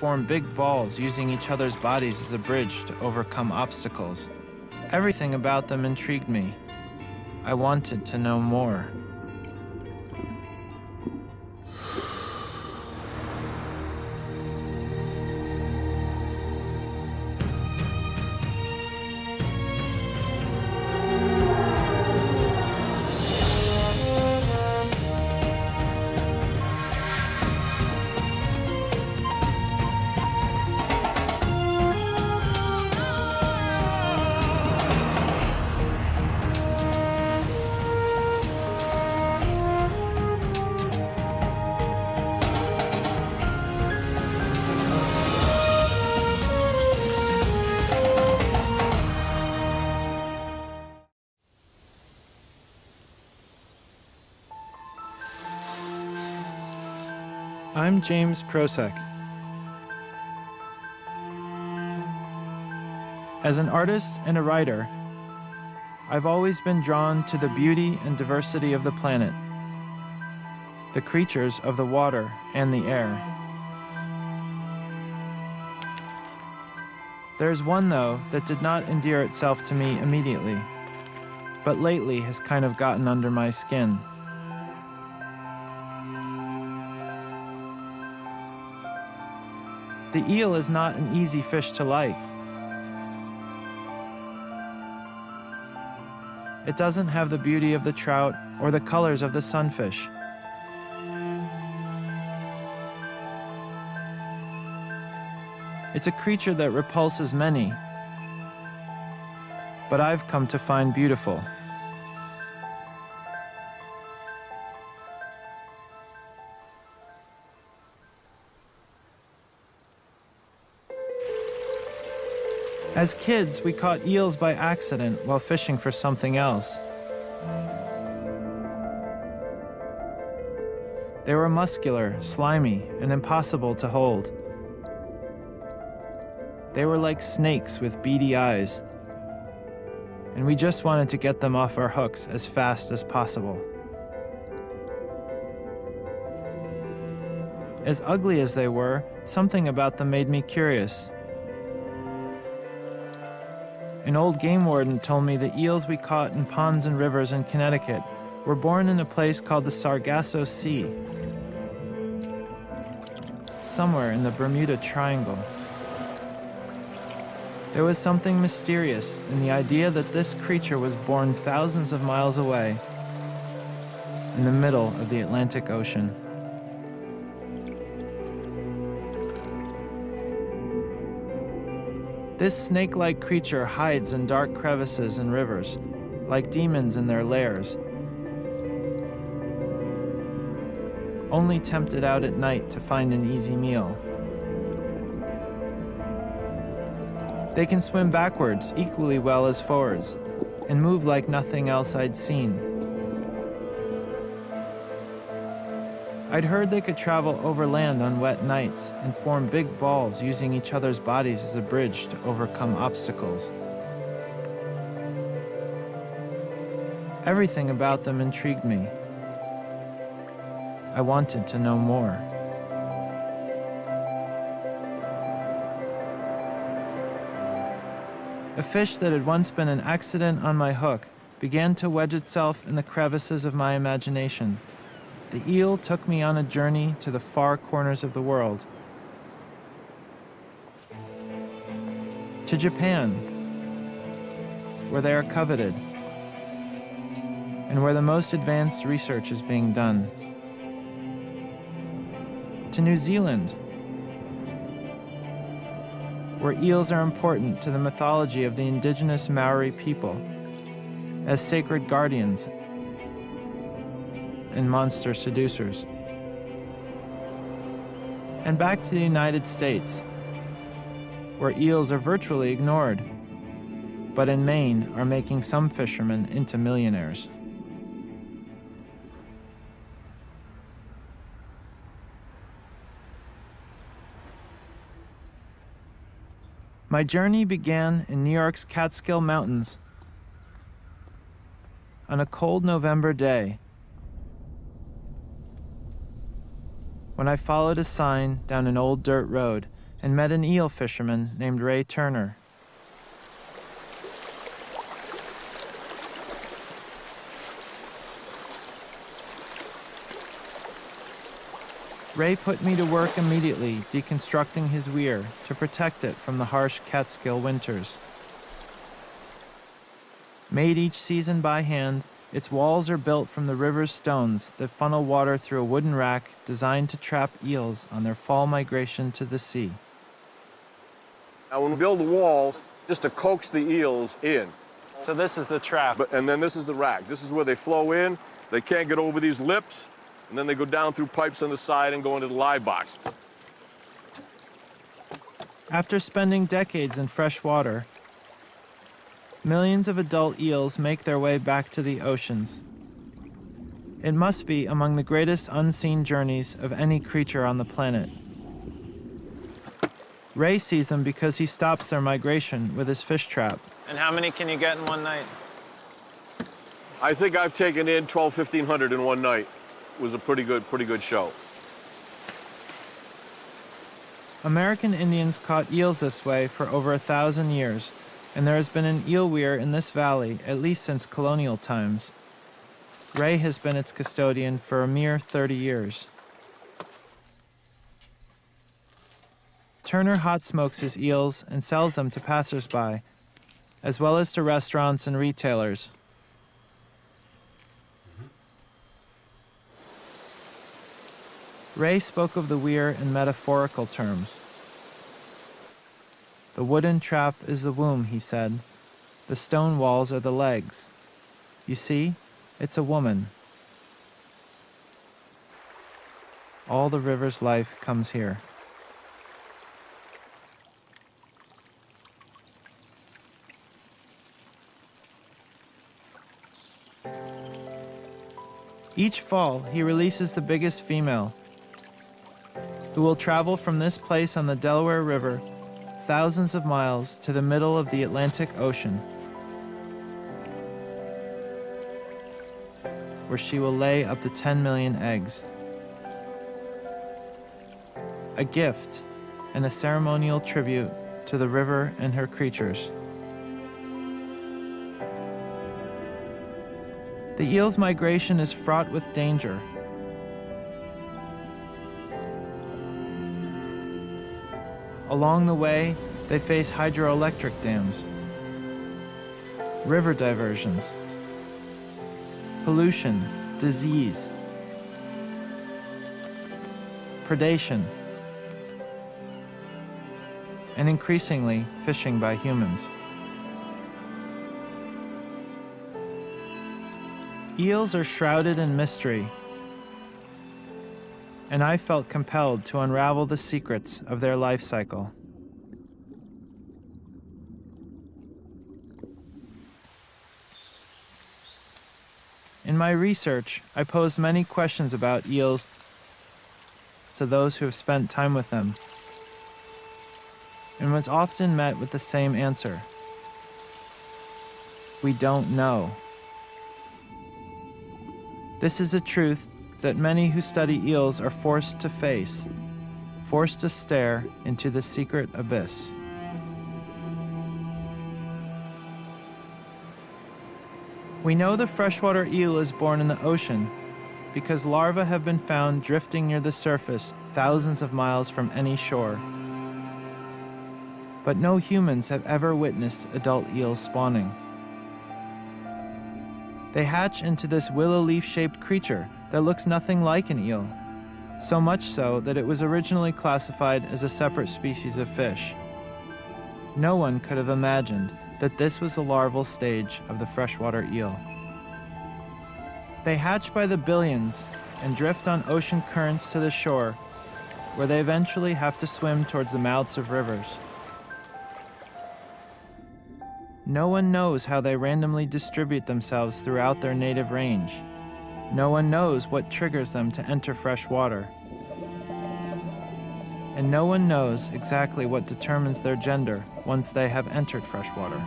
form big balls using each other's bodies as a bridge to overcome obstacles. Everything about them intrigued me. I wanted to know more. James Prosek. As an artist and a writer, I've always been drawn to the beauty and diversity of the planet, the creatures of the water and the air. There's one, though, that did not endear itself to me immediately, but lately has kind of gotten under my skin. The eel is not an easy fish to like. It doesn't have the beauty of the trout or the colors of the sunfish. It's a creature that repulses many, but I've come to find beautiful. As kids, we caught eels by accident while fishing for something else. They were muscular, slimy, and impossible to hold. They were like snakes with beady eyes, and we just wanted to get them off our hooks as fast as possible. As ugly as they were, something about them made me curious. An old game warden told me the eels we caught in ponds and rivers in Connecticut were born in a place called the Sargasso Sea, somewhere in the Bermuda Triangle. There was something mysterious in the idea that this creature was born thousands of miles away in the middle of the Atlantic Ocean. This snake like creature hides in dark crevices and rivers, like demons in their lairs. Only tempted out at night to find an easy meal. They can swim backwards equally well as forwards and move like nothing else I'd seen. I'd heard they could travel overland on wet nights and form big balls using each other's bodies as a bridge to overcome obstacles. Everything about them intrigued me. I wanted to know more. A fish that had once been an accident on my hook began to wedge itself in the crevices of my imagination. The eel took me on a journey to the far corners of the world. To Japan, where they are coveted and where the most advanced research is being done. To New Zealand, where eels are important to the mythology of the indigenous Maori people as sacred guardians and monster seducers. And back to the United States, where eels are virtually ignored, but in Maine are making some fishermen into millionaires. My journey began in New York's Catskill Mountains on a cold November day when I followed a sign down an old dirt road and met an eel fisherman named Ray Turner. Ray put me to work immediately deconstructing his weir to protect it from the harsh Catskill winters. Made each season by hand, its walls are built from the river's stones that funnel water through a wooden rack designed to trap eels on their fall migration to the sea. Now, when we build the walls, just to coax the eels in. So this is the trap. But, and then this is the rack. This is where they flow in. They can't get over these lips, and then they go down through pipes on the side and go into the live box. After spending decades in fresh water, millions of adult eels make their way back to the oceans. It must be among the greatest unseen journeys of any creature on the planet. Ray sees them because he stops their migration with his fish trap. And how many can you get in one night? I think I've taken in 12, 1500 in one night. It was a pretty good, pretty good show. American Indians caught eels this way for over a thousand years, and there has been an eel weir in this valley at least since colonial times. Ray has been its custodian for a mere 30 years. Turner hot smokes his eels and sells them to passersby, as well as to restaurants and retailers. Ray spoke of the weir in metaphorical terms. The wooden trap is the womb, he said. The stone walls are the legs. You see, it's a woman. All the river's life comes here. Each fall, he releases the biggest female, who will travel from this place on the Delaware River thousands of miles to the middle of the Atlantic Ocean, where she will lay up to 10 million eggs. A gift and a ceremonial tribute to the river and her creatures. The eel's migration is fraught with danger. Along the way, they face hydroelectric dams, river diversions, pollution, disease, predation, and increasingly fishing by humans. Eels are shrouded in mystery and I felt compelled to unravel the secrets of their life cycle. In my research, I posed many questions about eels to those who have spent time with them, and was often met with the same answer We don't know. This is a truth that many who study eels are forced to face, forced to stare into the secret abyss. We know the freshwater eel is born in the ocean because larvae have been found drifting near the surface thousands of miles from any shore. But no humans have ever witnessed adult eels spawning. They hatch into this willow leaf shaped creature that looks nothing like an eel, so much so that it was originally classified as a separate species of fish. No one could have imagined that this was the larval stage of the freshwater eel. They hatch by the billions and drift on ocean currents to the shore, where they eventually have to swim towards the mouths of rivers. No one knows how they randomly distribute themselves throughout their native range. No one knows what triggers them to enter fresh water. And no one knows exactly what determines their gender once they have entered fresh water.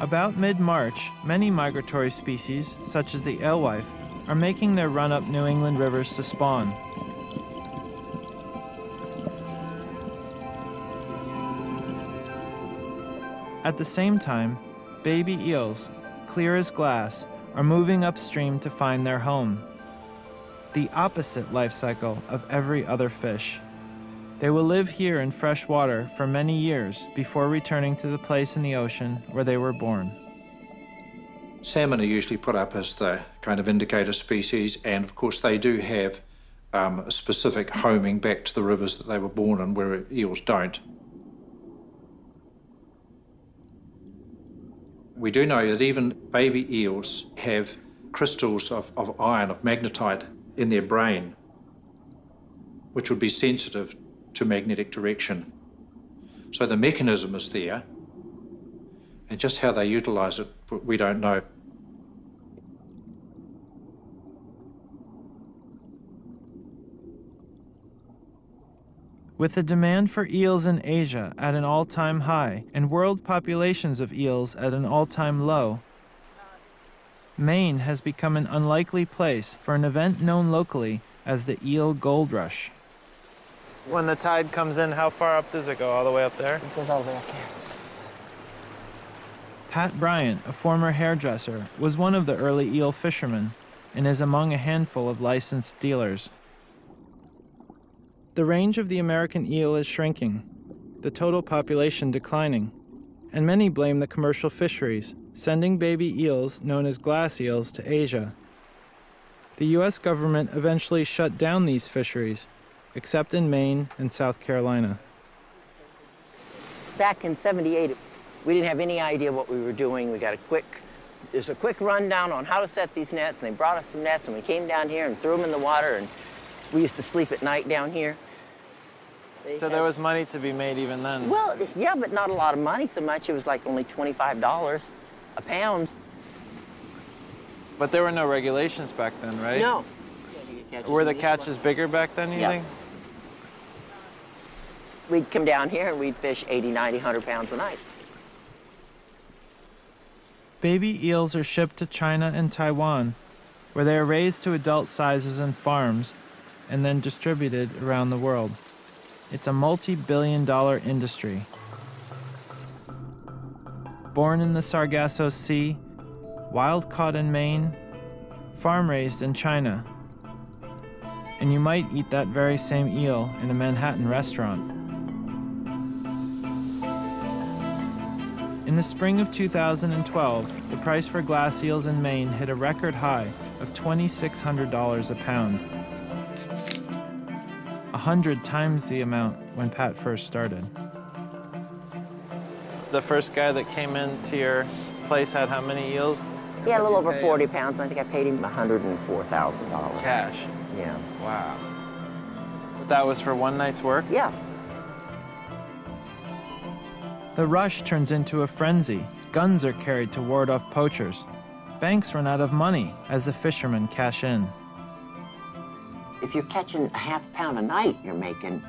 About mid-March, many migratory species, such as the alewife, are making their run up New England rivers to spawn. At the same time, baby eels, clear as glass, are moving upstream to find their home. The opposite life cycle of every other fish. They will live here in fresh water for many years before returning to the place in the ocean where they were born. Salmon are usually put up as the kind of indicator species, and of course, they do have um, a specific homing back to the rivers that they were born in, where eels don't. We do know that even baby eels have crystals of, of iron, of magnetite, in their brain, which would be sensitive to magnetic direction. So the mechanism is there, and just how they utilize it, we don't know. With the demand for eels in Asia at an all time high and world populations of eels at an all time low, Maine has become an unlikely place for an event known locally as the Eel Gold Rush. When the tide comes in, how far up does it go? All the way up there? It goes all the way up there. Pat Bryant, a former hairdresser, was one of the early eel fishermen and is among a handful of licensed dealers. The range of the American eel is shrinking, the total population declining, and many blame the commercial fisheries, sending baby eels known as glass eels to Asia. The U.S. government eventually shut down these fisheries, except in Maine and South Carolina. Back in 78, we didn't have any idea what we were doing. We got a quick, there's a quick rundown on how to set these nets, and they brought us some nets, and we came down here and threw them in the water, and we used to sleep at night down here. They So had- there was money to be made even then. Well, yeah, but not a lot of money so much. It was like only $25 a pound. But there were no regulations back then, right? No. Were the catches bigger back then, you Yeah. think? We'd come down here and we'd fish 80, 90, 100 pounds a night. Baby eels are shipped to China and Taiwan, where they are raised to adult sizes in farms and then distributed around the world. It's a multi billion dollar industry. Born in the Sargasso Sea, wild caught in Maine, farm raised in China. And you might eat that very same eel in a Manhattan restaurant. In the spring of 2012, the price for glass eels in Maine hit a record high of $2,600 a pound. A hundred times the amount when Pat first started. The first guy that came into your place had how many eels? Yeah, a little over pay 40 pounds. and I think I paid him $104,000. Cash. Yeah. Wow. That was for one night's work? Yeah. The rush turns into a frenzy. Guns are carried to ward off poachers. Banks run out of money as the fishermen cash in. If you're catching a half pound a night, you're making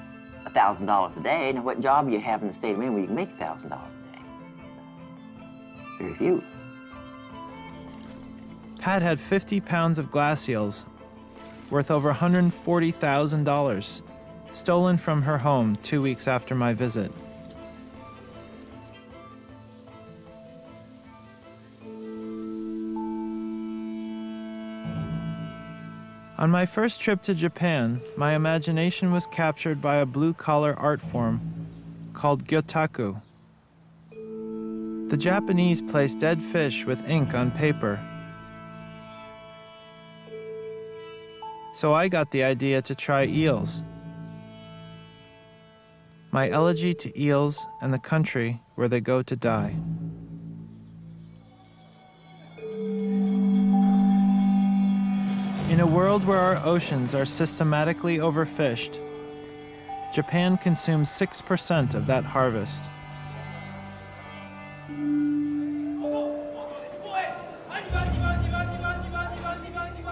$1,000 a day. Now, what job do you have in the state of Maine where you can make $1,000 a day? Very few. Pat had 50 pounds of glass eels, worth over $140,000, stolen from her home two weeks after my visit. On my first trip to Japan, my imagination was captured by a blue collar art form called gyotaku. The Japanese place dead fish with ink on paper. So I got the idea to try eels. My elegy to eels and the country where they go to die. In a world where our oceans are systematically overfished, Japan consumes 6% of that harvest.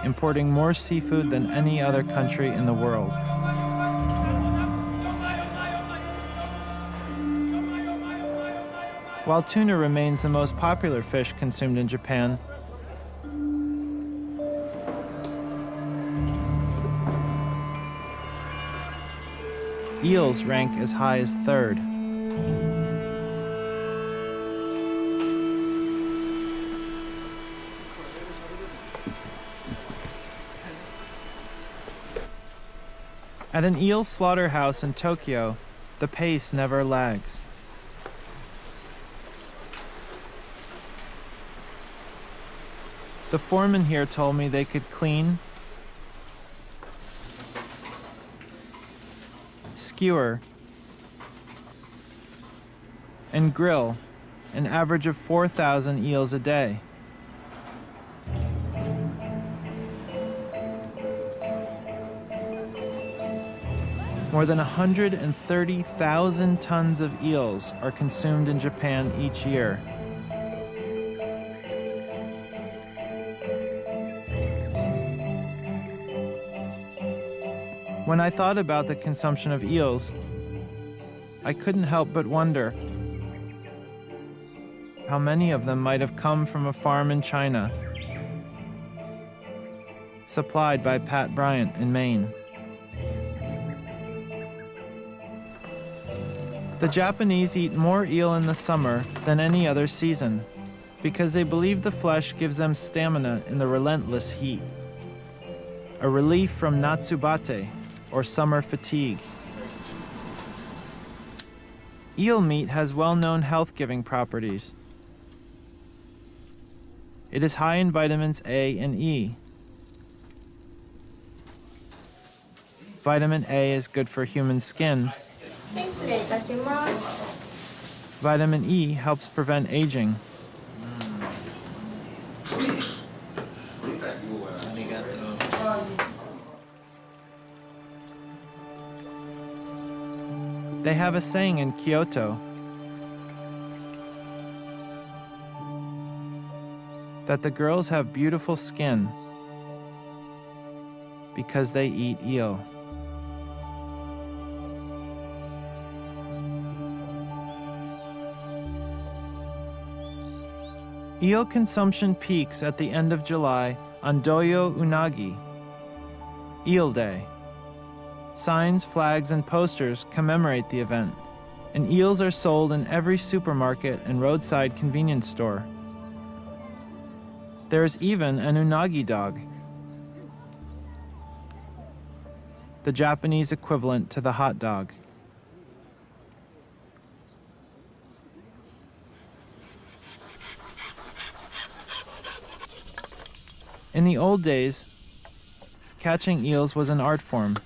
importing more seafood than any other country in the world. While tuna remains the most popular fish consumed in Japan, Eels rank as high as third. At an eel slaughterhouse in Tokyo, the pace never lags. The foreman here told me they could clean, skewer, and grill an average of 4,000 eels a day. More than 130,000 tons of eels are consumed in Japan each year. When I thought about the consumption of eels, I couldn't help but wonder how many of them might have come from a farm in China, supplied by Pat Bryant in Maine. The Japanese eat more eel in the summer than any other season because they believe the flesh gives them stamina in the relentless heat, a relief from natsubate, or summer fatigue. Eel meat has well known health giving properties. It is high in vitamins A and E. Vitamin A is good for human skin Vitamin E helps prevent aging. They have a saying in Kyoto that the girls have beautiful skin because they eat eel. Eel consumption peaks at the end of July on Doyo Unagi, Eel Day. Signs, flags, and posters commemorate the event, and eels are sold in every supermarket and roadside convenience store. There is even an unagi dog, the Japanese equivalent to the hot dog. In the old days, catching eels was an art form.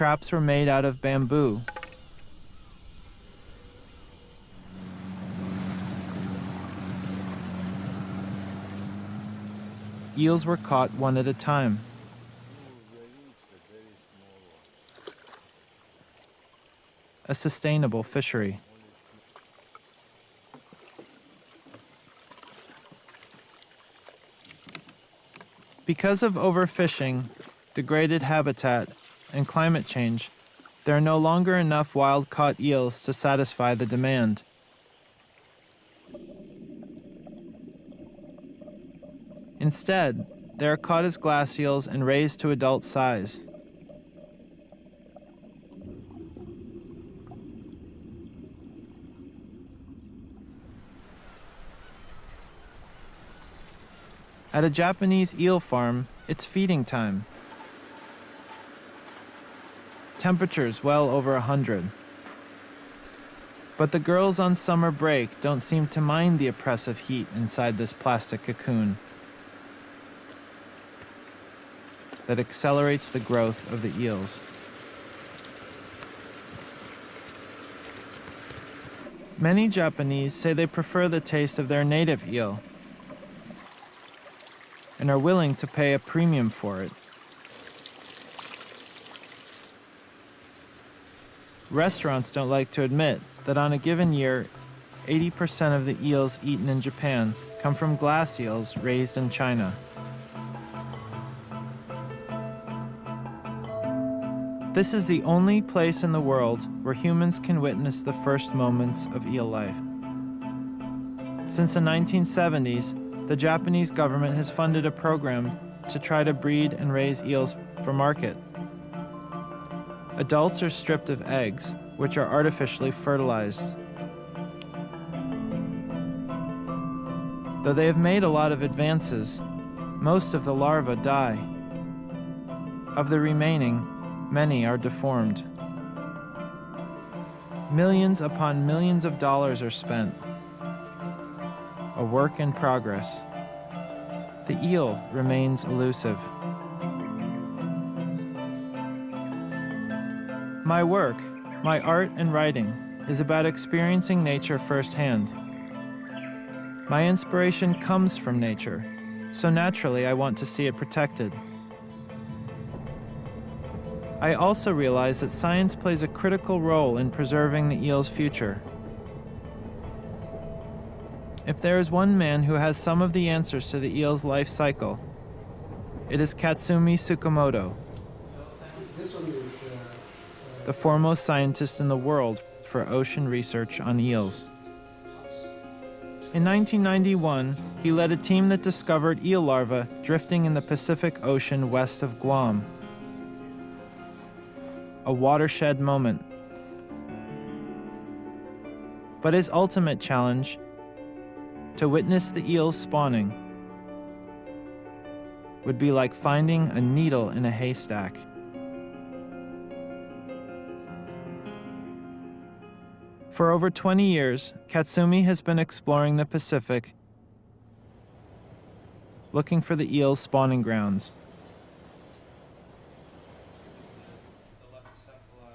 Traps were made out of bamboo. Eels were caught one at a time. A sustainable fishery. Because of overfishing, degraded habitat, and climate change, there are no longer enough wild caught eels to satisfy the demand. Instead, they are caught as glass eels and raised to adult size. At a Japanese eel farm, it's feeding time. Temperatures well over 100. But the girls on summer break don't seem to mind the oppressive heat inside this plastic cocoon that accelerates the growth of the eels. Many Japanese say they prefer the taste of their native eel and are willing to pay a premium for it. Restaurants don't like to admit that on a given year, 80% of the eels eaten in Japan come from glass eels raised in China. This is the only place in the world where humans can witness the first moments of eel life. Since the 1970s, the Japanese government has funded a program to try to breed and raise eels for market. Adults are stripped of eggs, which are artificially fertilized. Though they have made a lot of advances, most of the larvae die. Of the remaining, many are deformed. Millions upon millions of dollars are spent. A work in progress. The eel remains elusive. My work, my art and writing, is about experiencing nature firsthand. My inspiration comes from nature, so naturally I want to see it protected. I also realize that science plays a critical role in preserving the eel's future. If there is one man who has some of the answers to the eel's life cycle, it is Katsumi Tsukamoto, the foremost scientist in the world for ocean research on eels. In 1991, he led a team that discovered eel larvae drifting in the Pacific Ocean west of Guam. A watershed moment. But his ultimate challenge to witness the eels spawning would be like finding a needle in a haystack. For over 20 years, Katsumi has been exploring the Pacific, looking for the eel's spawning grounds.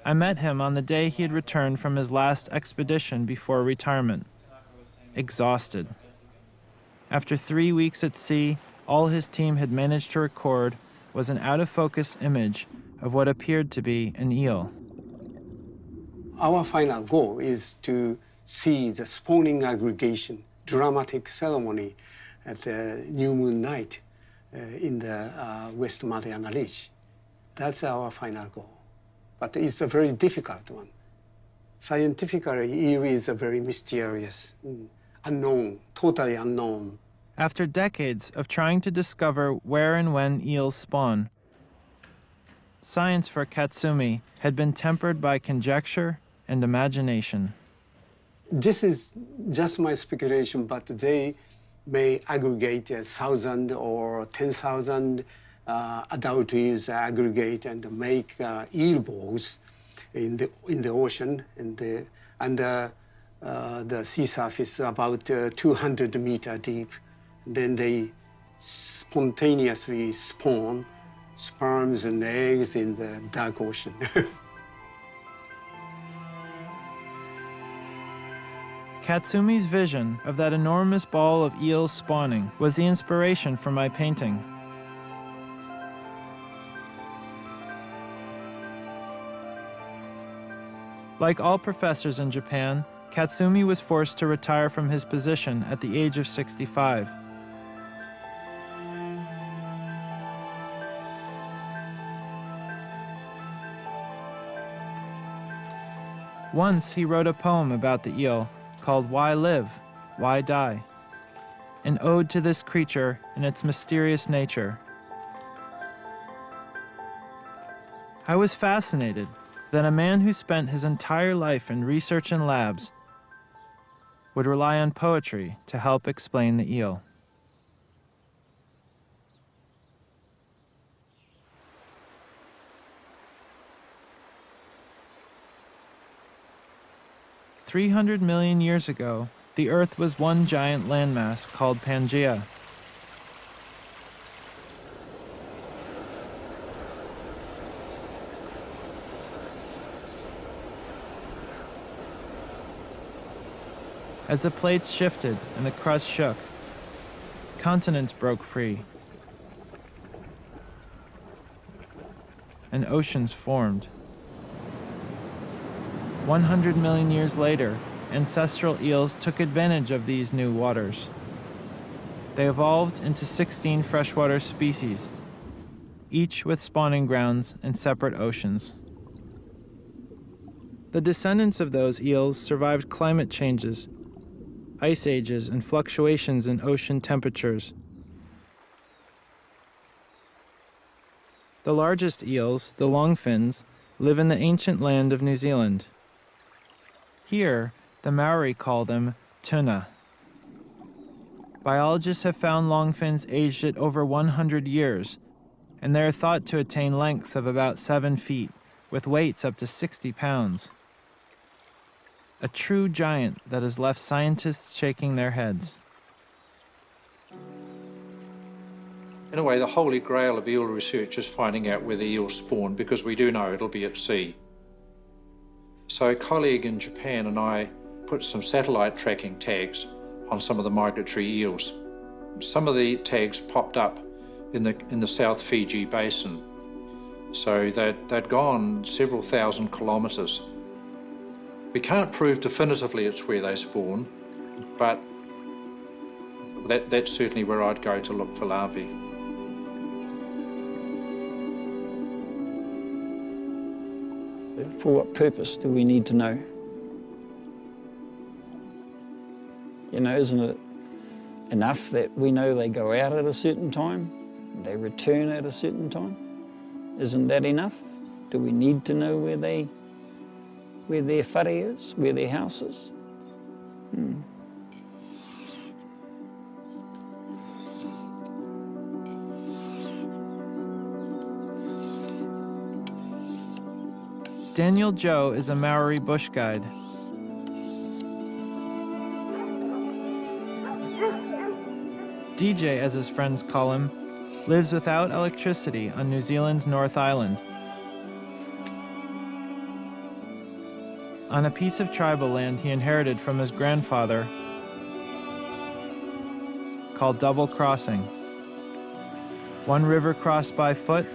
I met him on the day he had returned from his last expedition before retirement, exhausted. After three weeks at sea, all his team had managed to record was an out of focus image of what appeared to be an eel. Our final goal is to see the spawning aggregation dramatic ceremony at the new moon night uh, in the uh, West Mariana Ridge. That's our final goal. But it's a very difficult one. Scientifically, eel is a very mysterious, mm, unknown, totally unknown. After decades of trying to discover where and when eels spawn, science for Katsumi had been tempered by conjecture and imagination. This is just my speculation, but they may aggregate a thousand or ten thousand uh, aggregate and make uh, eel balls in the in the ocean and the, and uh, uh the sea surface about uh, 200 meter deep. Then they spontaneously spawn sperms and eggs in the dark ocean. Katsumi's vision of that enormous ball of eels spawning was the inspiration for my painting. Like all professors in Japan, Katsumi was forced to retire from his position at the age of 65. Once he wrote a poem about the eel called Why Live? Why Die? An ode to this creature and its mysterious nature. I was fascinated that a man who spent his entire life in research and labs would rely on poetry to help explain the eel. Three hundred million years ago, the Earth was one giant landmass called Pangaea. As the plates shifted and the crust shook, continents broke free, and oceans formed. 100 million years later, ancestral eels took advantage of these new waters. They evolved into 16 freshwater species, each with spawning grounds in separate oceans. The descendants of those eels survived climate changes, ice ages, and fluctuations in ocean temperatures. The largest eels, the longfins, live in the ancient land of New Zealand. Here, the Maori call them tuna. Biologists have found longfins aged at over 100 years, and they are thought to attain lengths of about 7 feet, with weights up to 60 pounds. A true giant that has left scientists shaking their heads. In a way, the holy grail of eel research is finding out where the eels spawn because we do know it'll be at sea. So a colleague in Japan and I put some satellite tracking tags on some of the migratory eels. Some of the tags popped up in the, in the South Fiji basin. So they'd, they'd gone several thousand kilometres. We can't prove definitively it's where they spawn, but that, that's certainly where I'd go to look for larvae. For what purpose do we need to know? You know, isn't it enough that we know they go out at a certain time, they return at a certain time? Isn't that enough? Do we need to know where they, where their whare is, where their house is? Hmm. Daniel Joe is a Maori bush guide. DJ, as his friends call him, lives without electricity on New Zealand's North Island. On a piece of tribal land he inherited from his grandfather, called Double Crossing. One river crossed by foot,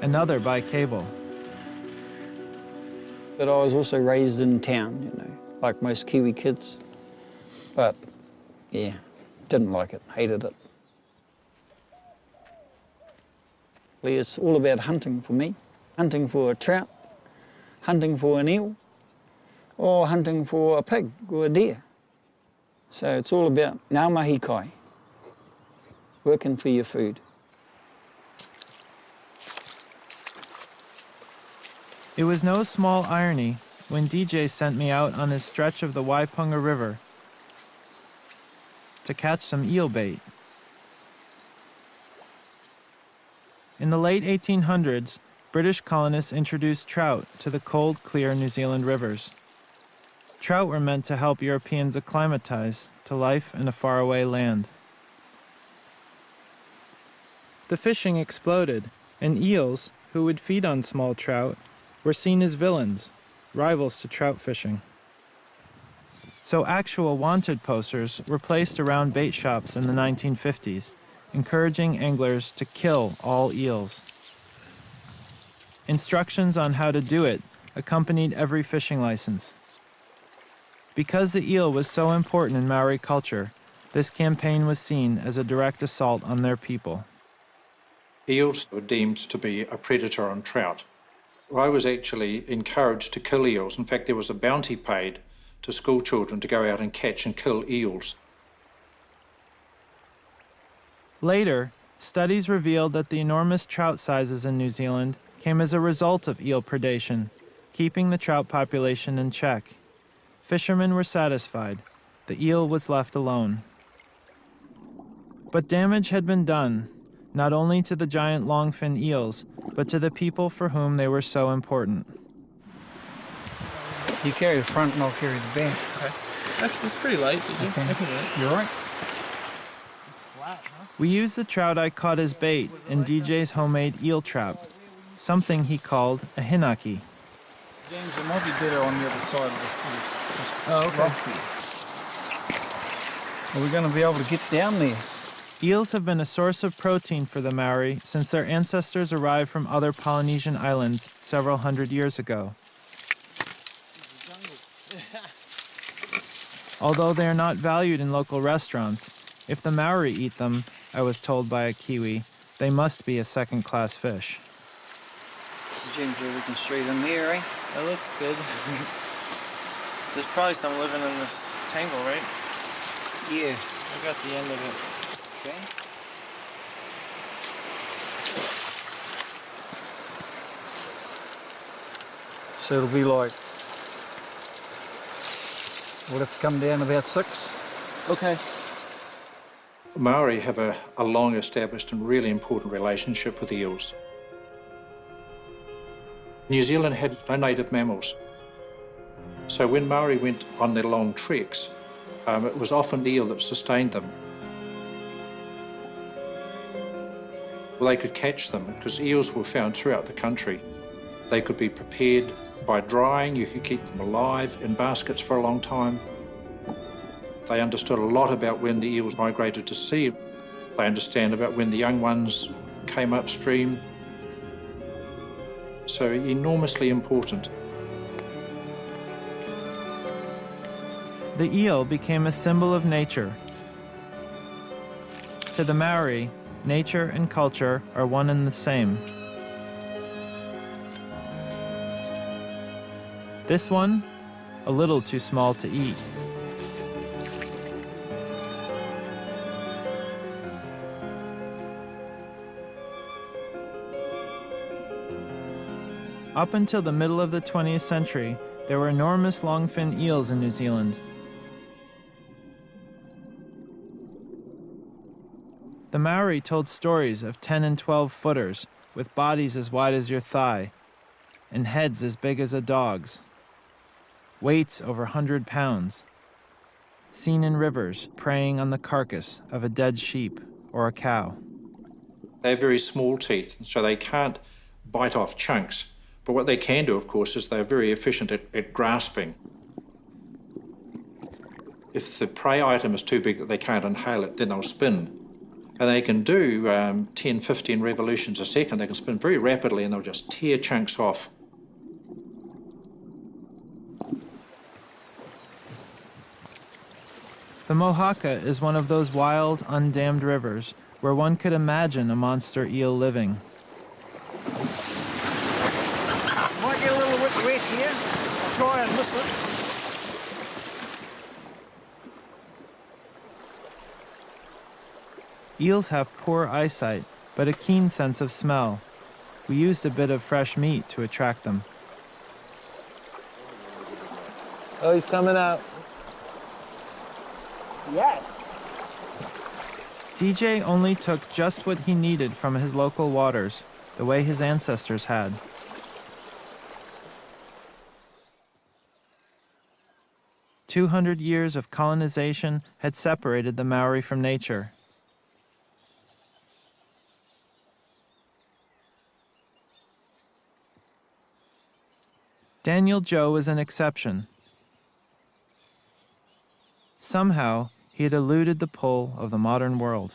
another by cable. But I was also raised in town, you know, like most Kiwi kids. But yeah, didn't like it, hated it. It's all about hunting for me. Hunting for a trout, hunting for an eel, or hunting for a pig or a deer. So it's all about ngā mahi kai, working for your food. It was no small irony when DJ sent me out on his stretch of the Waipunga River to catch some eel bait. In the late 1800s, British colonists introduced trout to the cold, clear New Zealand rivers. Trout were meant to help Europeans acclimatize to life in a faraway land. The fishing exploded, and eels, who would feed on small trout, were seen as villains, rivals to trout fishing. So actual wanted posters were placed around bait shops in the 1950s, encouraging anglers to kill all eels. Instructions on how to do it accompanied every fishing license. Because the eel was so important in Maori culture, this campaign was seen as a direct assault on their people. Eels were deemed to be a predator on trout. I was actually encouraged to kill eels. In fact, there was a bounty paid to school children to go out and catch and kill eels. Later, studies revealed that the enormous trout sizes in New Zealand came as a result of eel predation, keeping the trout population in check. Fishermen were satisfied. The eel was left alone. But damage had been done, not only to the giant longfin eels, but to the people for whom they were so important. You carry the front and I'll carry the back. Okay. Actually, it's pretty light, did you? Okay. I can do it. You're right. It's flat, huh? We used the trout I caught as bait in DJ's homemade eel trap, something he called a hinaki. James, it might be better on the other side of the this. Oh, okay. Are we going to be able to get down there? Eels have been a source of protein for the Maori since their ancestors arrived from other Polynesian islands several hundred years ago. Although they are not valued in local restaurants, if the Maori eat them, I was told by a Kiwi, they must be a second class fish. Ginger, we can straight in there, eh? That looks good. There's probably some living in this tangle, right? Yeah. I got the end of it. Okay. So it'll be like, we'll have to come down about six. Okay. Maori have a, a long established and really important relationship with eels. New Zealand had no native mammals. So when Maori went on their long treks, um, it was often the eel that sustained them. They could catch them because eels were found throughout the country. They could be prepared by drying, you could keep them alive in baskets for a long time. They understood a lot about when the eels migrated to sea. They understand about when the young ones came upstream. So enormously important. The eel became a symbol of nature. To the Maori, nature and culture are one and the same. This one, a little too small to eat. Up until the middle of the 20th century, there were enormous longfin eels in New Zealand. The Maori told stories of 10 and 12 footers with bodies as wide as your thigh and heads as big as a dog's, weights over 100 pounds, seen in rivers preying on the carcass of a dead sheep or a cow. They have very small teeth, so they can't bite off chunks. But what they can do, of course, is they're very efficient at, at grasping. If the prey item is too big that they can't inhale it, then they'll spin. And they can do um, 10, 15 revolutions a second. They can spin very rapidly and they'll just tear chunks off. The Mohaka is one of those wild, undammed rivers where one could imagine a monster eel living. Might get a little bit wet here. I'll try and miss it. Eels have poor eyesight, but a keen sense of smell. We used a bit of fresh meat to attract them. Oh, he's coming out. Yes. DJ only took just what he needed from his local waters, the way his ancestors had. Two hundred years of colonization had separated the Maori from nature. Daniel Joe was an exception. Somehow, he had eluded the pull of the modern world.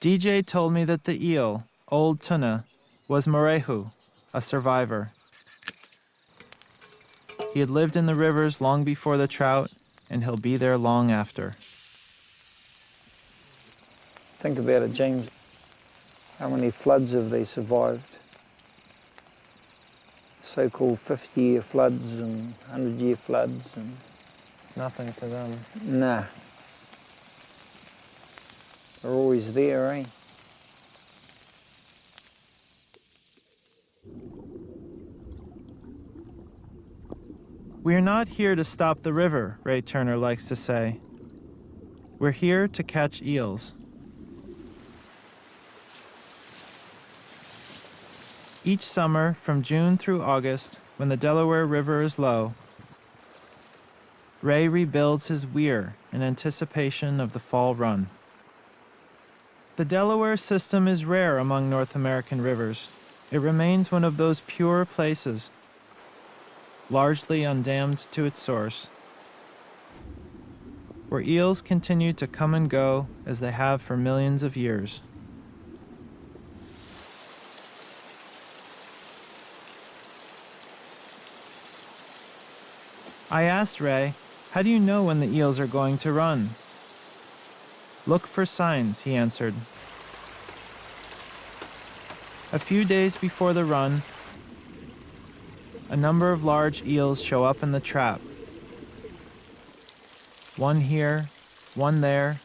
DJ told me that the eel, Old Tuna, was Morehu, a survivor. He had lived in the rivers long before the trout, and he'll be there long after. Think about it, James. How many floods have they survived? So-called 50-year floods and 100-year floods and Nothing to them. nah. They're always there, eh? We're not here to stop the river, Ray Turner likes to say. We're here to catch eels. Each summer, from June through August, when the Delaware River is low, Ray rebuilds his weir in anticipation of the fall run. The Delaware system is rare among North American rivers. It remains one of those pure places, largely undammed to its source, where eels continue to come and go as they have for millions of years. I asked Ray, How do you know when the eels are going to run? Look for signs, he answered. A few days before the run, a number of large eels show up in the trap. One here, one there,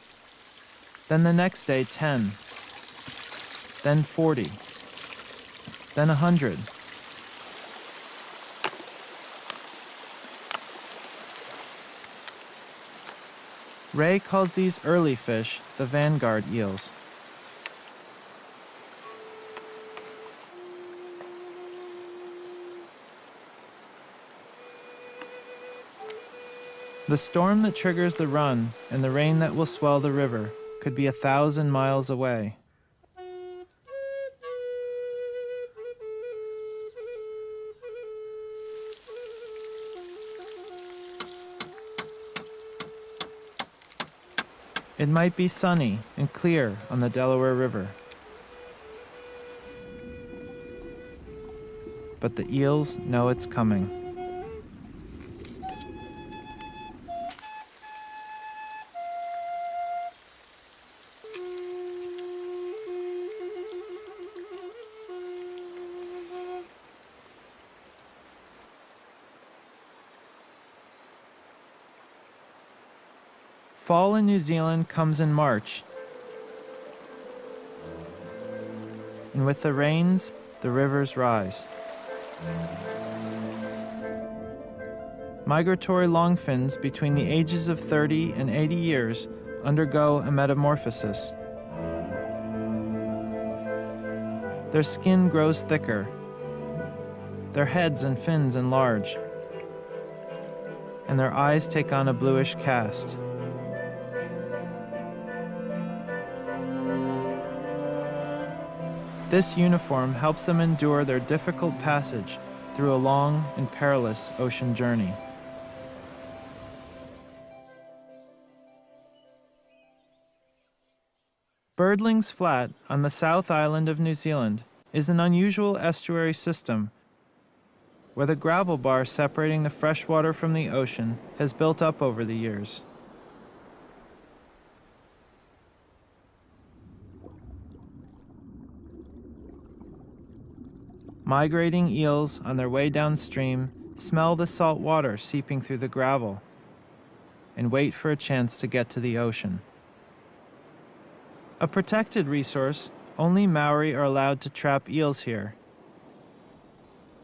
then the next day 10, then 40, then 100. Ray calls these early fish the vanguard eels. The storm that triggers the run and the rain that will swell the river could be a thousand miles away. It might be sunny and clear on the Delaware River. But the eels know it's coming. Fall in New Zealand comes in March. And with the rains, the rivers rise. Migratory longfins between the ages of 30 and 80 years undergo a metamorphosis. Their skin grows thicker, their heads and fins enlarge, and their eyes take on a bluish cast. This uniform helps them endure their difficult passage through a long and perilous ocean journey. Birdlings Flat on the South Island of New Zealand is an unusual estuary system where the gravel bar separating the freshwater from the ocean has built up over the years. Migrating eels on their way downstream smell the salt water seeping through the gravel and wait for a chance to get to the ocean. A protected resource, only Maori are allowed to trap eels here.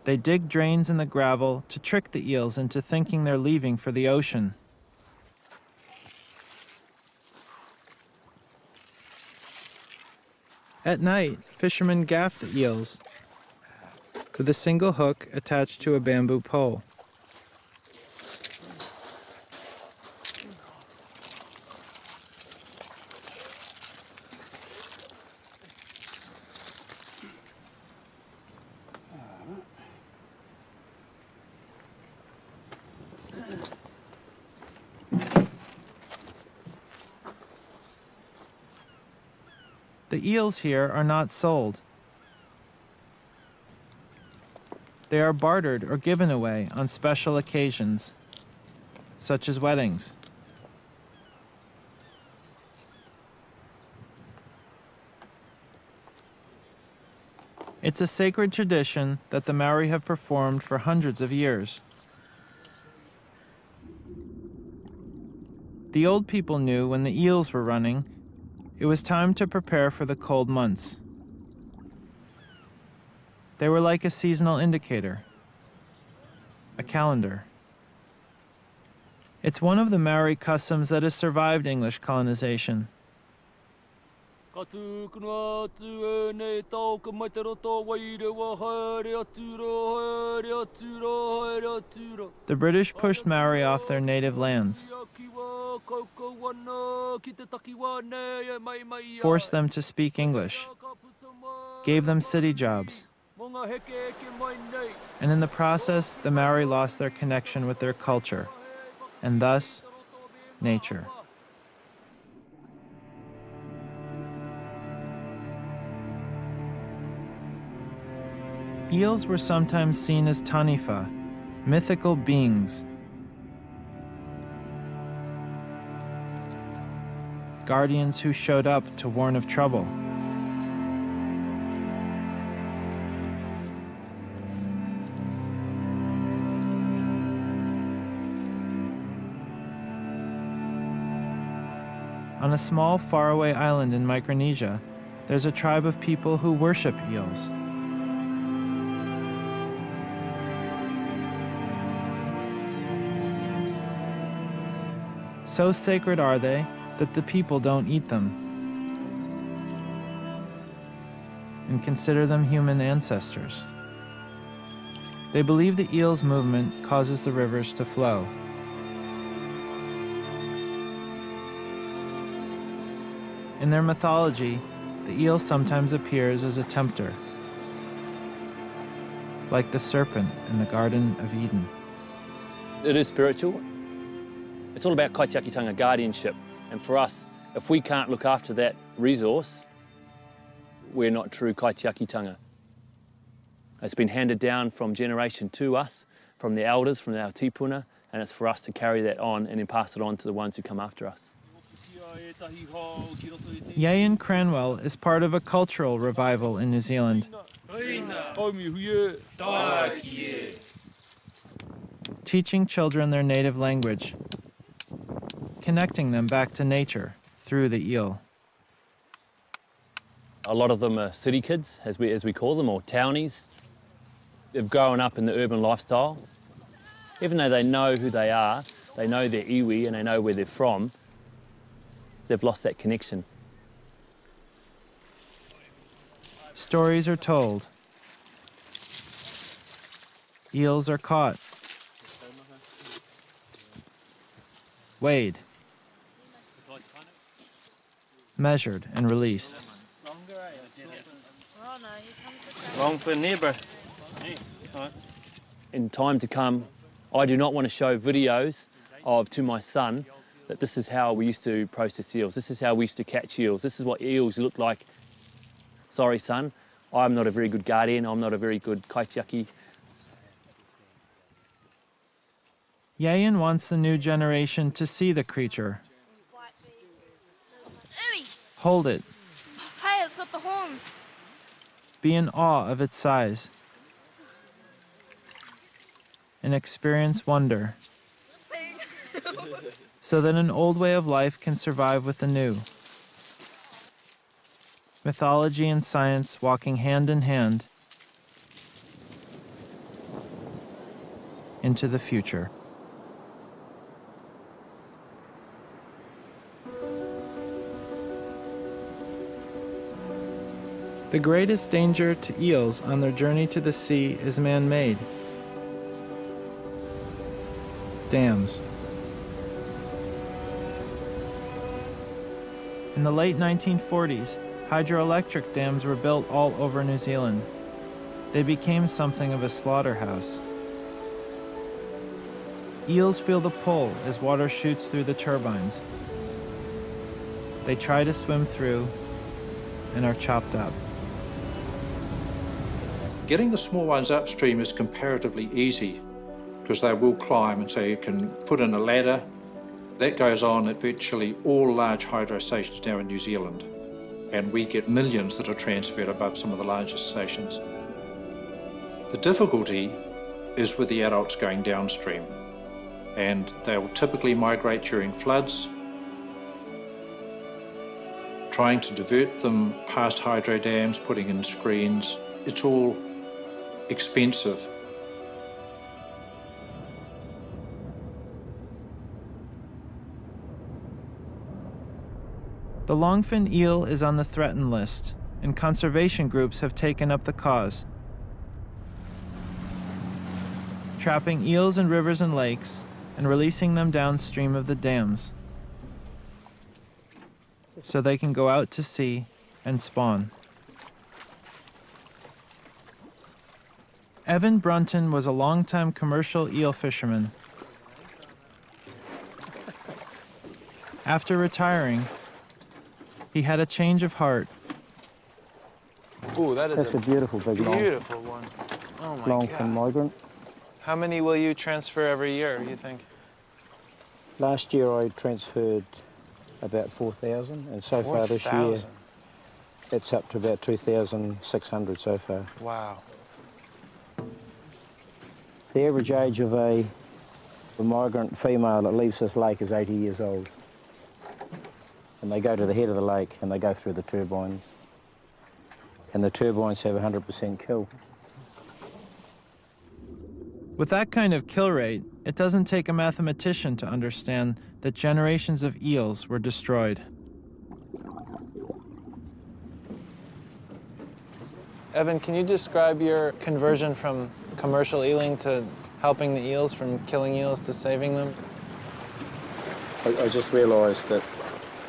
They dig drains in the gravel to trick the eels into thinking they're leaving for the ocean. At night, fishermen gaff the eels with a single hook attached to a bamboo pole. The eels here are not sold. They are bartered or given away on special occasions, such as weddings. It's a sacred tradition that the Maori have performed for hundreds of years. The old people knew when the eels were running, it was time to prepare for the cold months. They were like a seasonal indicator, a calendar. It's one of the Maori customs that has survived English colonization. The British pushed Maori off their native lands, forced them to speak English, gave them city jobs, and in the process, the Maori lost their connection with their culture, and thus, nature. Eels were sometimes seen as taniwha, mythical beings. Guardians who showed up to warn of trouble. On a small faraway island in Micronesia, there's a tribe of people who worship eels. So sacred are they that the people don't eat them and consider them human ancestors. They believe the eel's movement causes the rivers to flow, In their mythology, the eel sometimes appears as a tempter, like the serpent in the Garden of Eden. It is spiritual. It's all about kaitiakitanga guardianship. And for us, if we can't look after that resource, we're not true kaitiakitanga. It's been handed down from generation to us, from the elders, from our tipuna, and it's for us to carry that on and then pass it on to the ones who come after us. Yayan Cranwell is part of a cultural revival in New Zealand. Teaching children their native language, connecting them back to nature through the eel. A lot of them are city kids, as we, as we call them, or townies. They've grown up in the urban lifestyle. Even though they know who they are, they know their iwi and they know where they're from, they've lost that connection. Stories are told. Eels are caught. Weighed. Measured and released. Long for neighbour. In time to come, I do not want to show videos of to my son that this is how we used to process eels. This is how we used to catch eels. This is what eels look like. Sorry, son, I'm not a very good guardian. I'm not a very good kaitiaki. Yayan wants the new generation to see the creature, hold it, Hey, it's got the horns. be in awe of its size, and experience wonder, so that an old way of life can survive with the new. Mythology and science walking hand in hand into the future. The greatest danger to eels on their journey to the sea is man made dams. In the late 1940s, hydroelectric dams were built all over New Zealand. They became something of a slaughterhouse. Eels feel the pull as water shoots through the turbines. They try to swim through and are chopped up. Getting the small ones upstream is comparatively easy because they will climb and so you can put in a ladder. That goes on at virtually all large hydro stations now in New Zealand. And we get millions that are transferred above some of the largest stations. The difficulty is with the adults going downstream. And they will typically migrate during floods. Trying to divert them past hydro dams, putting in screens, it's all expensive. The longfin eel is on the threatened list, and conservation groups have taken up the cause. Trapping eels in rivers and lakes and releasing them downstream of the dams so they can go out to sea and spawn. Evan Brunton was a longtime commercial eel fisherman. After retiring, he had a change of heart. Ooh, that is That's a a beautiful big long, beautiful one. Oh my longfin god. migrant. How many will you transfer every year, you think? Last year I transferred about 4,000 and so far this year it's up to about 2,600 so far. Wow. The average age of a, a migrant female that leaves this lake is 80 years old. And they go to the head of the lake and they go through the turbines. And the turbines have 100% kill. With that kind of kill rate, it doesn't take a mathematician to understand that generations of eels were destroyed. Evan, can you describe your conversion from commercial eeling to helping the eels, from killing eels to saving them? I, I just realised that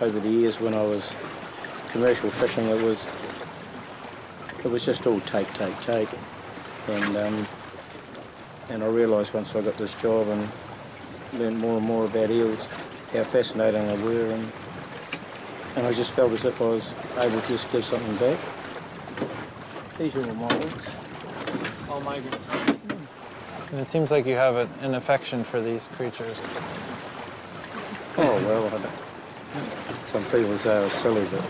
over the years when I was commercial fishing, it was it was just all take, take, take, and um, and I realised once I got this job and learned more and more about eels, how fascinating they were, and and I just felt as if I was able to just give something back. These are all migrants. All migrants. And it seems like you have an affection for these creatures. Oh well, I don't, some people say I was silly, but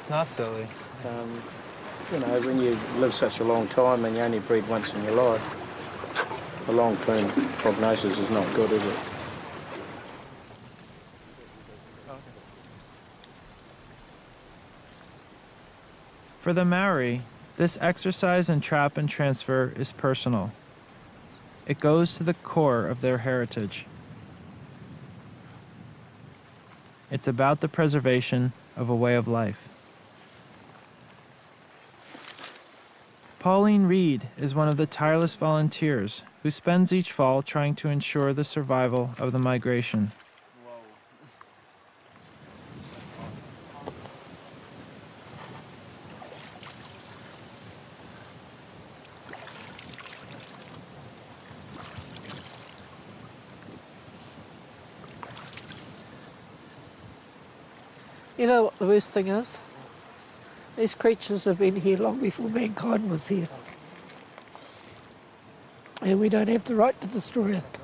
It's not silly. um, you know, when you live such a long time and you only breed once in your life, the long-term prognosis is not good, is it? For the Maori, this exercise in trap and transfer is personal. It goes to the core of their heritage. It's about the preservation of a way of life. Pauline Reed is one of the tireless volunteers who spends each fall trying to ensure the survival of the migration. You know what the worst thing is? These creatures have been here long before mankind was here. And we don't have the right to destroy it.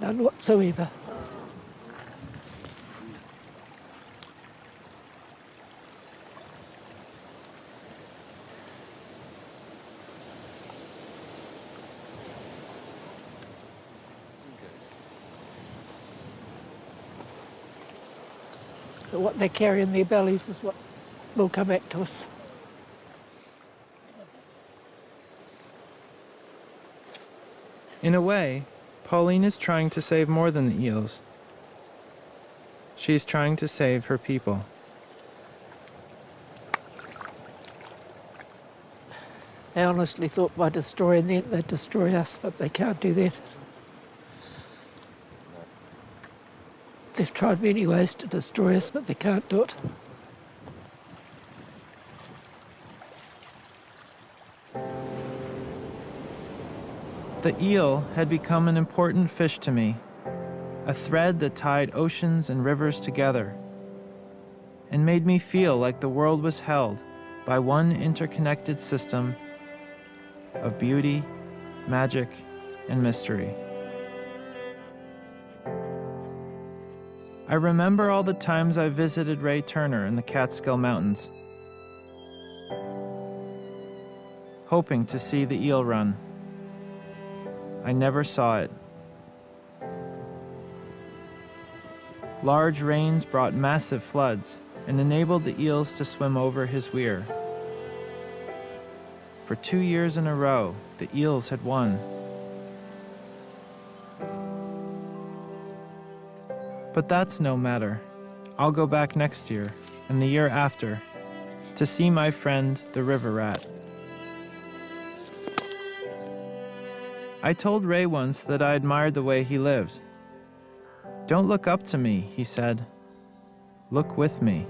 None whatsoever. What they carry in their bellies is what will come back to us. In a way, Pauline is trying to save more than the eels. She is trying to save her people. They honestly thought by destroying them they'd destroy us, but they can't do that. They've tried many ways to destroy us, but they can't do it. The eel had become an important fish to me, a thread that tied oceans and rivers together, and made me feel like the world was held by one interconnected system of beauty, magic, and mystery. I remember all the times I visited Ray Turner in the Catskill Mountains, hoping to see the eel run. I never saw it. Large rains brought massive floods and enabled the eels to swim over his weir. For two years in a row, the eels had won. But that's no matter. I'll go back next year and the year after to see my friend the river rat. I told Ray once that I admired the way he lived. Don't look up to me, he said. Look with me.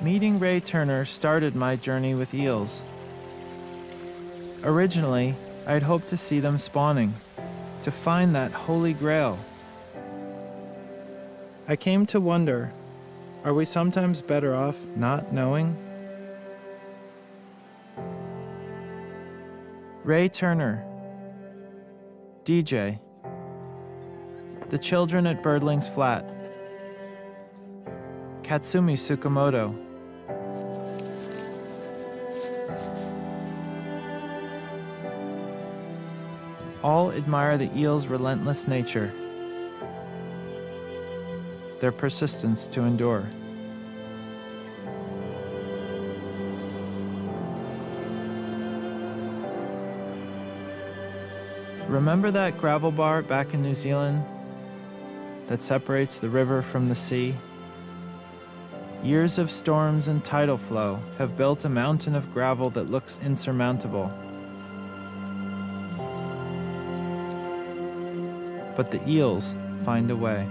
Meeting Ray Turner started my journey with eels. Originally, I had hoped to see them spawning, to find that holy grail. I came to wonder are we sometimes better off not knowing? Ray Turner, DJ, The Children at Birdling's Flat, Katsumi Tsukamoto, all admire the eel's relentless nature, their persistence to endure. Remember that gravel bar back in New Zealand that separates the river from the sea? Years of storms and tidal flow have built a mountain of gravel that looks insurmountable. But the eels find a way.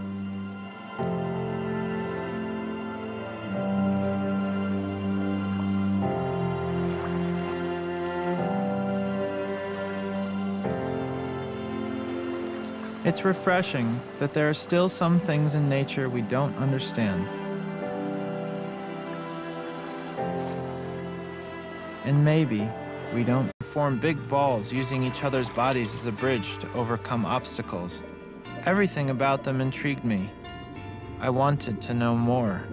It's refreshing that there are still some things in nature we don't understand. And maybe we don't form big balls using each other's bodies as a bridge to overcome obstacles. Everything about them intrigued me. I wanted to know more.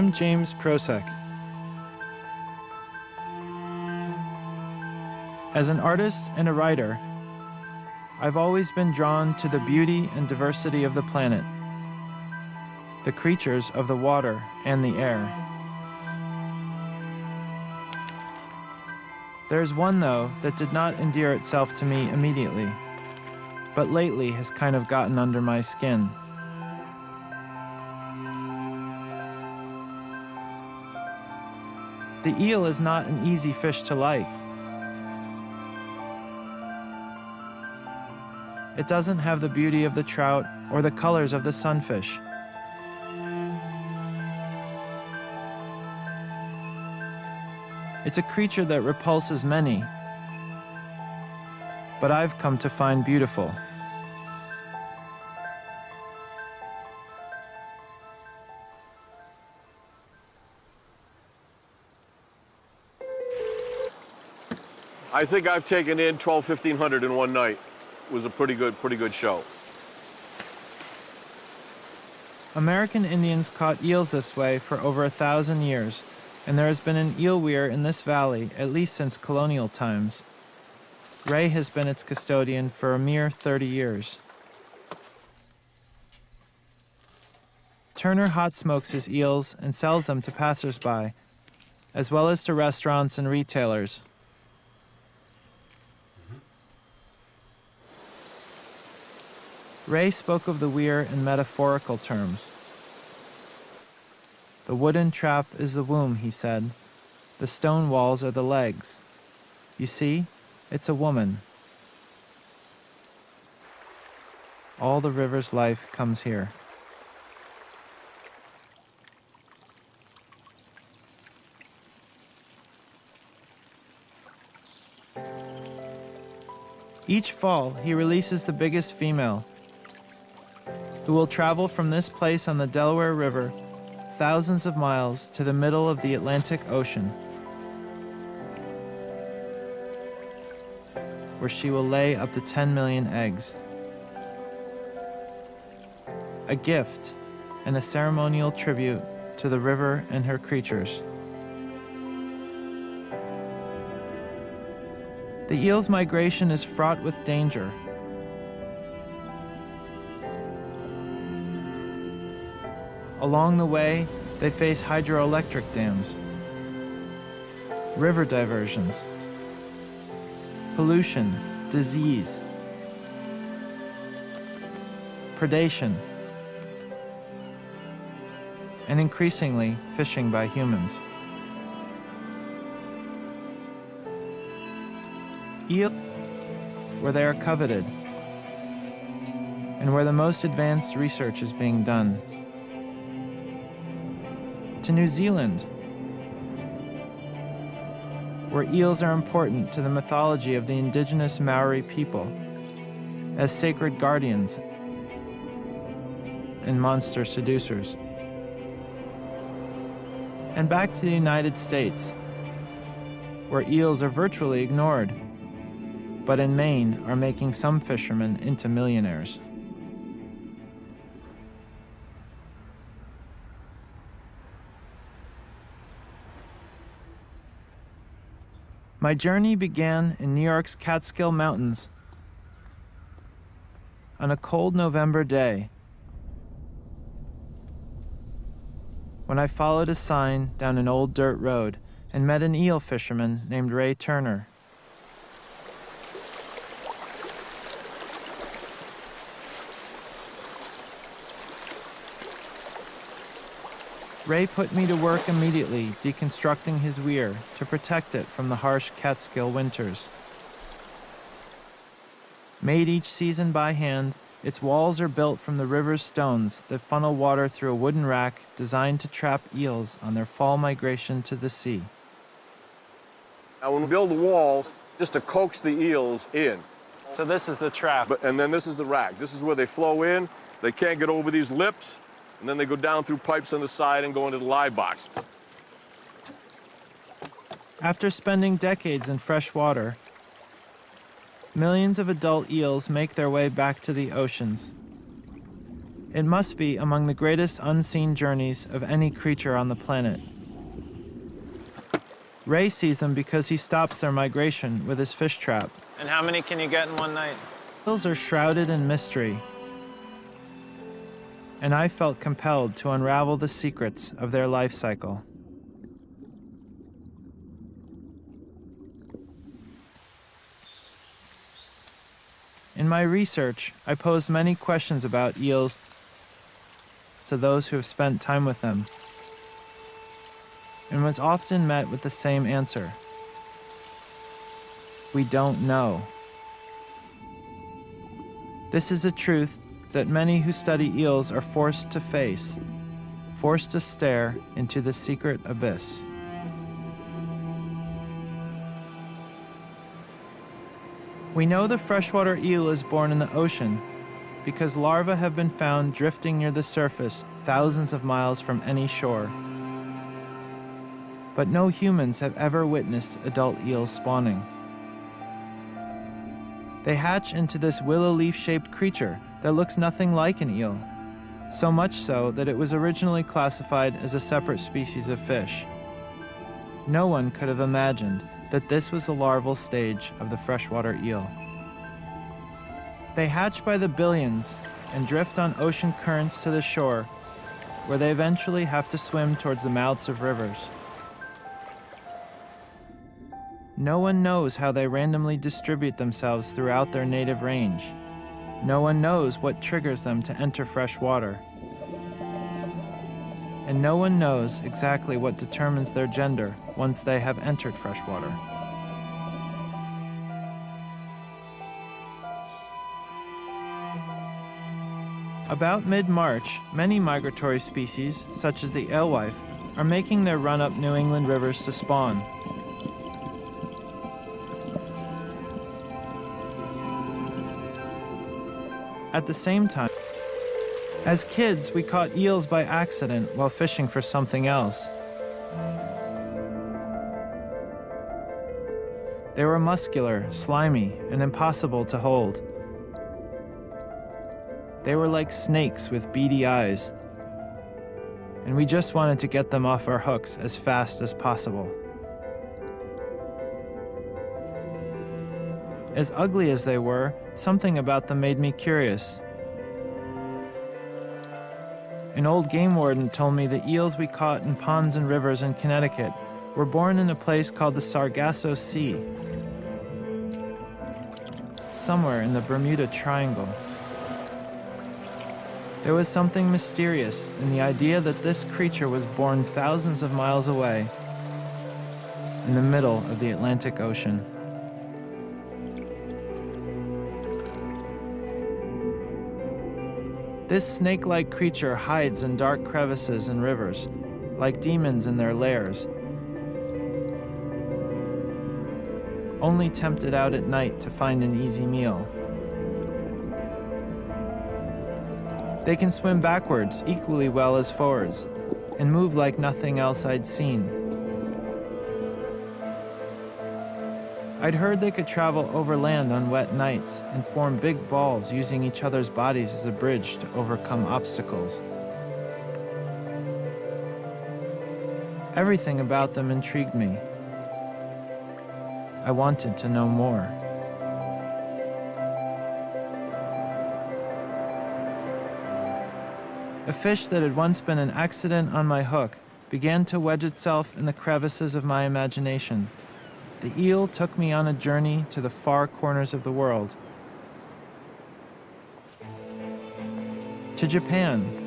I'm James Prosek. As an artist and a writer, I've always been drawn to the beauty and diversity of the planet, the creatures of the water and the air. There's one, though, that did not endear itself to me immediately, but lately has kind of gotten under my skin. The eel is not an easy fish to like. It doesn't have the beauty of the trout or the colors of the sunfish. It's a creature that repulses many, but I've come to find beautiful. I think I've taken in 12, 1500 in one night. It was a pretty good, pretty good show. American Indians caught eels this way for over a thousand years, and there has been an eel weir in this valley at least since colonial times. Ray has been its custodian for a mere 30 years. Turner hot smokes his eels and sells them to passersby, as well as to restaurants and retailers. Ray spoke of the weir in metaphorical terms. The wooden trap is the womb, he said. The stone walls are the legs. You see, it's a woman. All the river's life comes here. Each fall, he releases the biggest female, who will travel from this place on the Delaware River thousands of miles to the middle of the Atlantic Ocean, where she will lay up to 10 million eggs. A gift and a ceremonial tribute to the river and her creatures. The eel's migration is fraught with danger. Along the way, they face hydroelectric dams, river diversions, pollution, disease, predation, and increasingly fishing by humans. Eel, where they are coveted, and where the most advanced research is being done to New Zealand, where eels are important to the mythology of the indigenous Maori people as sacred guardians and monster seducers. And back to the United States, where eels are virtually ignored, but in Maine are making some fishermen into millionaires. My journey began in New York's Catskill Mountains on a cold November day when I followed a sign down an old dirt road and met an eel fisherman named Ray Turner. Ray put me to work immediately deconstructing his weir to protect it from the harsh Catskill winters. Made each season by hand, its walls are built from the river's stones that funnel water through a wooden rack designed to trap eels on their fall migration to the sea. Now, when we build the walls, just to coax the eels in. So this is the trap. But, and then this is the rack. This is where they flow in. They can't get over these lips, and then they go down through pipes on the side and go into the live box. After spending decades in fresh water, millions of adult eels make their way back to the oceans. It must be among the greatest unseen journeys of any creature on the planet. Ray sees them because he stops their migration with his fish trap. And how many can you get in one night? Eels are shrouded in mystery, and I felt compelled to unravel the secrets of their life cycle. In my research, I posed many questions about eels to those who have spent time with them, and was often met with the same answer We don't know. This is a truth that many who study eels are forced to face, forced to stare into the secret abyss. We know the freshwater eel is born in the ocean because larvae have been found drifting near the surface thousands of miles from any shore. But no humans have ever witnessed adult eels spawning. They hatch into this willow leaf shaped creature that looks nothing like an eel, so much so that it was originally classified as a separate species of fish. No one could have imagined that this was the larval stage of the freshwater eel. They hatch by the billions and drift on ocean currents to the shore, where they eventually have to swim towards the mouths of rivers. No one knows how they randomly distribute themselves throughout their native range. No one knows what triggers them to enter fresh water. And no one knows exactly what determines their gender once they have entered fresh water. About mid-March, many migratory species, such as the alewife, are making their run up New England rivers to spawn. At the same time, as kids, we caught eels by accident while fishing for something else. They were muscular, slimy, and impossible to hold. They were like snakes with beady eyes, and we just wanted to get them off our hooks as fast as possible. As ugly as they were, something about them made me curious. An old game warden told me the eels we caught in ponds and rivers in Connecticut were born in a place called the Sargasso Sea, somewhere in the Bermuda Triangle. There was something mysterious in the idea that this creature was born thousands of miles away in the middle of the Atlantic Ocean. This snake like creature hides in dark crevices and rivers, like demons in their lairs. only tempted out at night to find an easy meal. They can swim backwards equally well as forwards and move like nothing else I'd seen. I'd heard they could travel overland on wet nights and form big balls using each other's bodies as a bridge to overcome obstacles. Everything about them intrigued me. I wanted to know more. A fish that had once been an accident on my hook began to wedge itself in the crevices of my imagination. The eel took me on a journey to the far corners of the world. To Japan,